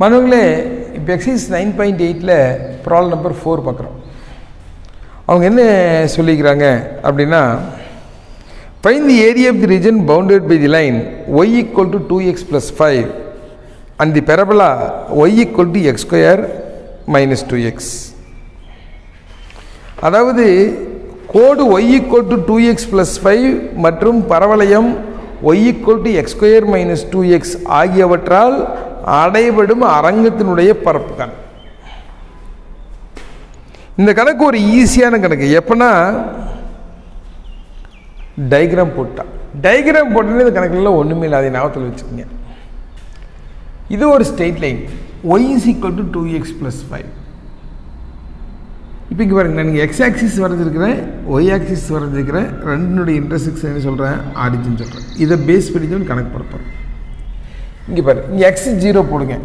மனுங்களே இப்போ exercise nine point எயிட்டில் ப்ரால் நம்பர் ஃபோர் பார்க்குறோம். அவங்க என்ன சொல்லிக்கிறாங்க அப்படின்னா fine the area of the region bounded by the line Y equal to two X plus five and the parabola Y equal to X square minus two X அதாவது கோடு Y equal to two X plus five மற்றும் பரவளையம் Y equal to X square minus two X ஆகியவற்றால் அடைபடும் அரங்கத்தினுடைய பரப்பு கணக்கு இந்த கணக்கு ஒரு ஈஸியான கணக்கு. எப்பன்னா டைக்ராம் போட்டா. டைக்ராம் போட்டோன்னே இந்த கணக்கில் ஒன்றுமே இல்லை அதை ஞாபகத்தில் வச்சுக்கோங்க. இது ஒரு straight line Y is equal to two X plus five இப்போ இங்கே பாருங்கள் நான் எக்ஸ் ஆக்சிஸ் வரைஞ்சிருக்கிறேன் ஒய் ஆக்சிஸ் வரைஞ்சிருக்கிறேன் ரெண்டினுடைய இன்டர்செக்ஷன் என்ன சொல்கிறேன் ஆரிஜின் சொல்கிறேன் இதை பேஸ் பண்ணி தான் கணக்கு போட இங்கே பாரு இங்கே எக்ஸ் ஜீரோ போடுங்க.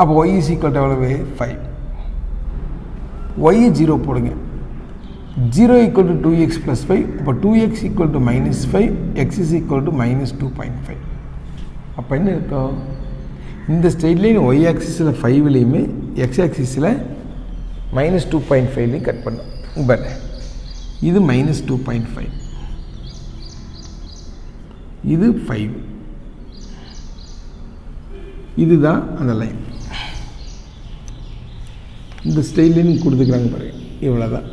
அப்போ ஒய் இஸ் ஈக்குவல் டு எவ்வளவு ஃபைவ் ஒய் ஜீரோ போடுங்க. Zero equal to two X plus five இப்போ two X equal to minus five X is equal to minus two point five அப்போ என்ன இருக்கும்? இந்த ஸ்டைட்லேயும் ஒய் ஆக்சிஸில் ஃபைவ்லேயுமே எக்ஸ் ஆக்சிஸில் மைனஸ் டூ பாயிண்ட் ஃபைவ்லேயும் கட் பண்ணோம். பட் இது மைனஸ் டூ பாயிண்ட் ஃபைவ் இது ஃபைவ் இதுதான் அந்த லைன் இந்த ஸ்டைலின்னு கொடுத்துக்கிறாங்க பாருங்க. இவ்வளோதான்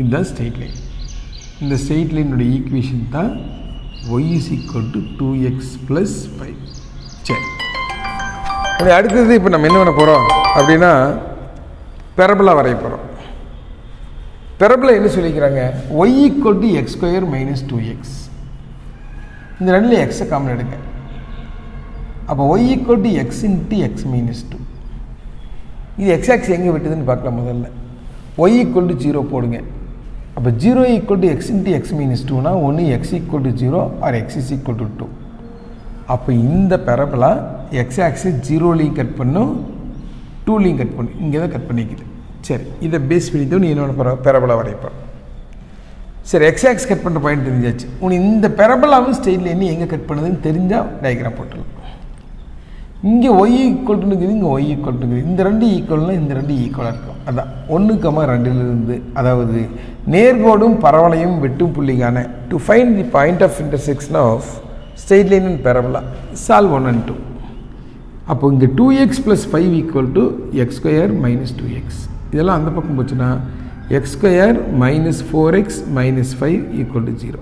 இதுதான் ஸ்ட்ரெயிட் லைன் இந்த ஸ்ட்ரெயிட் லைனுடைய ஈக்குவேஷன் தான் Y is equal to two X plus five சரி. அப்படி அடுத்தது இப்போ நம்ம என்ன பண்ண போகிறோம் அப்படின்னா பெரபலா வரைய போகிறோம் பெரபலா என்ன சொல்லிக்கிறாங்க? Y equal to X square minus two X இந்த ரெண்டில் எக்ஸை காமன் எடுங்க. அப்போ Y equal to X into X minus two இது எக்ஸ் ஆக்ஸ் எங்கே விட்டுதுன்னு பார்க்கலாம் முதல்ல. ஒய் ஈக்குவல் டு ஜீரோ போடுங்க. அப்போ zero equal to X into X minus டூனா ஒன்று X equal to zero or X is equal to two அப்போ இந்த பெரபலா எக்ஸ் ஆக்சிஸ் ஜீரோலையும் கட் பண்ணும் டூலையும் கட் பண்ணும். இங்கே தான் கட் பண்ணிக்குது. சரி இதை பேஸ் பண்ணி தான் நீ என்னோட பெர பெரபலா வரைப்போம் சரி எக்ஸ் ஆக்ஸ் கட் பண்ணுற பாயிண்ட் தெரிஞ்சாச்சு. உனக்கு இந்த பெரபலாவும் ஸ்டைலில் என்ன எங்கே கட் பண்ணுதுன்னு தெரிஞ்சால் டயக்ராம் போட்டுடலாம். இங்கே ஒய் ஈக்குவல் இருக்குது இங்கே ஒய் ஈக்குவல் இருக்குது. இந்த ரெண்டு ஈக்குவல்னால் இந்த ரெண்டு ஈக்குவலாக இருக்கும். அதான் ஒன்று கமா ரெண்டிலிருந்து அதாவது நேர்கோடும் பரவலையும் வெட்டும் புள்ளிக்கான to find the point of intersection of straight line and பரவலா சால்வ் ஒன் அண்ட் டூ அப்போ இங்கே two x plus five equal to x square minus two x இதெல்லாம் அந்த பக்கம் போச்சுன்னா x square minus four x minus five equal to zero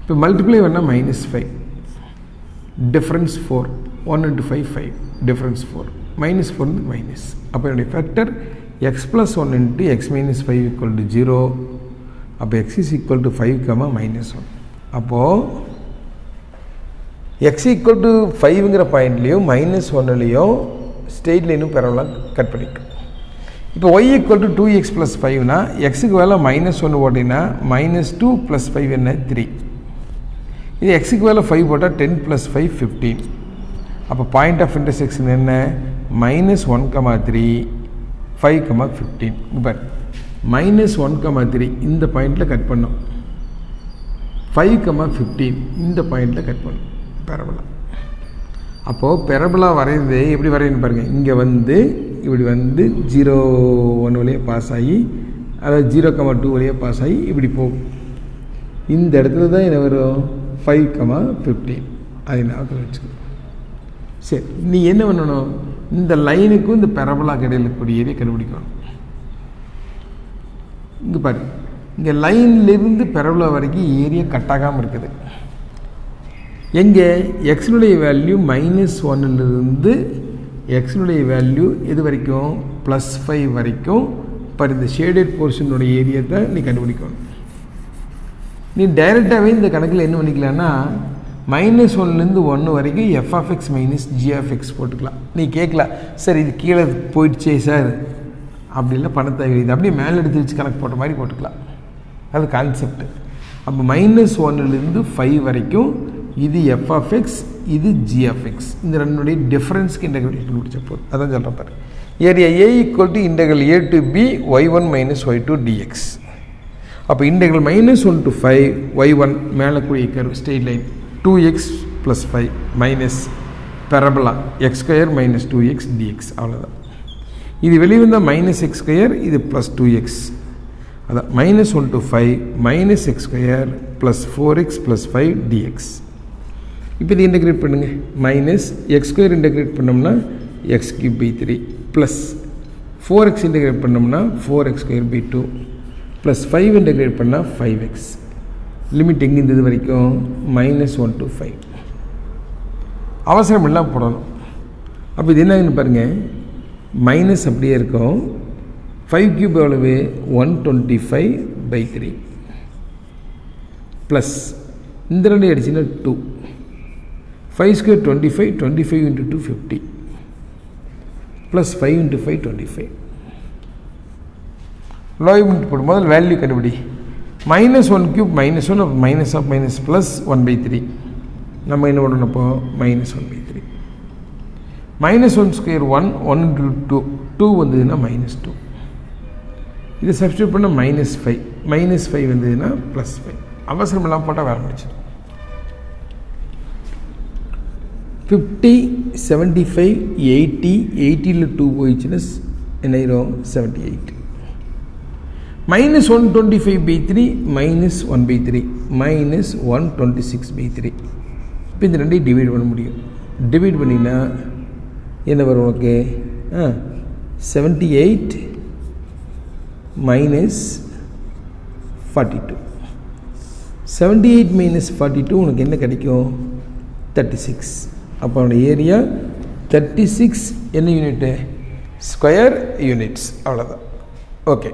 இப்போ multiply பண்ணால் minus five difference four one into five five difference four minus four வந்து minus அப்போ என்னுடைய factor x plus one into x minus five equal to zero அப்போ x is equal to five comma minus one அப்போது X equal to ஃபைவ்ங்கிற பாயிண்ட்லேயும் minus ஒன்னுலேயும் straight லைனும் பெறலாம் கட் பண்ணிக்கும். இப்போ Y equal to two X plus ஃபைவ்னா எக்ஸுக்கு வேலை மைனஸ் ஒன்று போட்டிங்கன்னா மைனஸ் டூ ப்ளஸ் ஃபைவ் என்ன? த்ரீ இது எக்ஸுக்கு வேலை ஃபைவ் போட்டால் டென் ப்ளஸ் ஃபைவ் ஃபிஃப்டீன் அப்போ பாயிண்ட் ஆஃப் இன்டர்செக்ஷன் என்ன? Minus one comma three five comma fifteen இப்போ மைனஸ் ஒன் கமா த்ரீ இந்த பாயிண்டில் கட் பண்ணோம். ஃபைவ் கமா ஃபிஃப்டீன் இந்த பாயிண்டில் கட் பண்ணும். பெரபலா அப்போது பெரபலா வரைந்து எப்படி வரையணும் பாருங்கள் இங்கே வந்து இப்படி வந்து ஜீரோ ஒன் வழியாக பாஸ் ஆகி அதாவது ஜீரோ கமா டூ வழியாக பாஸ் ஆகி இப்படி போகும். இந்த இடத்துல தான் என்ன வரும்? ஃபைவ் கமா ஃபிஃப்டீன் அதை நான் வச்சுக்கணும். சரி நீ என்ன பண்ணணும்? இந்த லைனுக்கும் இந்த பெரபலாக்கு இடையில இருக்கக்கூடிய கண்டுபிடிக்கணும். இங்கே பாரு இங்கே லைன்லேருந்து பெரபலா வரைக்கும் ஏரியா கட்டாகாமல் இருக்குது. எங்கே எக்ஸினுடைய வேல்யூ மைனஸ் ஒன்னுலேருந்து எக்ஸினுடைய வேல்யூ எது வரைக்கும்? ப்ளஸ் ஃபைவ் வரைக்கும். இப்போ இந்த ஷேடட் போர்ஷனுடைய ஏரியா தான் நீ கண்டுபிடிக்கணும். நீ டைரெக்டாகவே இந்த கணக்கில் என்ன பண்ணிக்கலான்னா மைனஸ் ஒன்லேருந்து ஒன்று வரைக்கும் எஃப்எஃப்எக்ஸ் மைனஸ் ஜிஎஃப்எக்ஸ் போட்டுக்கலாம். நீ கேட்கலாம் சார் இது கீழே போயிடுச்சே சார். அப்படிலாம் பண்ண தேவையில்லை அப்படியே மேலே எடுத்து வச்சு கணக்கு போட்ட மாதிரி போட்டுக்கலாம். அது கான்செப்ட் அப்போ மைனஸ் ஒன்னுலேருந்து ஃபைவ் வரைக்கும் இது எஃப்எஃப்எக்ஸ் இது ஜிஎஃப்எக்ஸ் இந்த ரெண்டுடைய டிஃப்ரென்ஸ்க்கு இன்டகிரேஷன் முடிச்ச போதும். அதான் சொல்கிறேன் பாரு. Area A equal to integral A to B y one minus y two dx அப்போ integral minus one to five y one மேலே கூடிய curve straight line two x plus five minus parabola x square minus two x dx அவ்வளோதான் இது வெளியே minus x square இது plus two x அதான் minus one to five minus x square plus four x plus five dx இப்போ இது integrate பண்ணுங்கள் minus x square integrate பண்ணோம்னா x cube by three plus four x integrate பண்ணோம்னா four x square by two plus five integrate பண்ணால் five x limit எங்கே இருந்தது வரைக்கும்? Minus one to five அவசரம் எல்லாம் போடணும். அப்போ இது என்ன பாருங்கள் மைனஸ் அப்படியே இருக்கும். ஃபைவ் கியூப் எவ்வளவு? One twenty five by three plus இந்த ரெண்டு அடிச்சுன்னா two five square twenty five twenty five into two fifty plus five into five twenty five Loy into போடும் வேல்யூ கண்டுபிடி. Minus one cube minus one minus half minus plus one by three நம்ம என்ன பண்ணணும் அப்போ minus one by three minus one square one one into two two வந்ததுன்னா minus two இதை substitute பண்ண minus five minus five வந்ததுன்னா plus five அவசரமெல்லாம் போட்டால் வேலை முடிச்சிடும். ஃபிஃப்டி செவன்ட்டி ஃபைவ் எயிட்டி எயிட்டியில் டூ போயிடுச்சுன்னா என்ன seventy eight minus one twenty five by three minus one by three minus one twenty six by three இப்போ இந்த ரெண்டையும் டிவைட் பண்ண முடியும். டிவைட் பண்ணினா என்ன வரும் உனக்கு? ஆ seventy eight minus forty two seventy eight minus forty two உனக்கு என்ன கிடைக்கும்? தேர்ட்டி சிக்ஸ் அப்போ அவனோட ஏரியா தேர்ட்டி சிக்ஸ் என்ன யூனிட்டு ஸ்கொயர் யூனிட்ஸ் அவ்வளோதான் ஓகே